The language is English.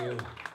you.